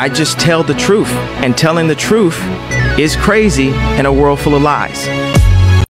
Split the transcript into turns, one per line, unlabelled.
I just tell the truth. And telling the truth is crazy in a world full of lies.